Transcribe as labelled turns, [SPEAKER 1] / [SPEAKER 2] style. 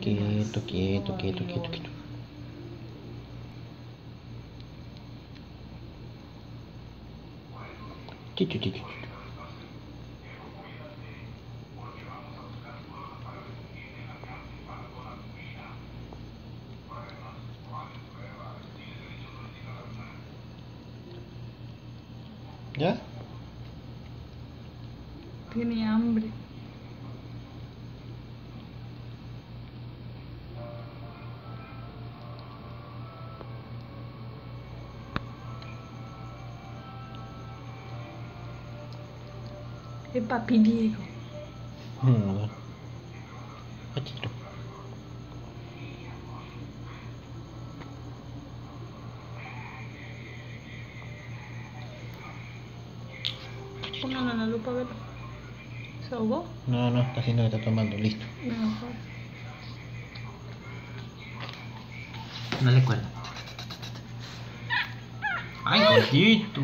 [SPEAKER 1] Quieto, quieto, quieto, quieto, quieto. Chicho, chicho, chicho. ¿Ya?
[SPEAKER 2] Tiene hambre. Es papi Diego.
[SPEAKER 1] Mm.
[SPEAKER 2] Pónganlo en la lupa a ver. ¿Se ahogó?
[SPEAKER 1] No, no, está haciendo que está tomando, listo.
[SPEAKER 2] Mejor.
[SPEAKER 1] No le cuerda. Ay, gordito.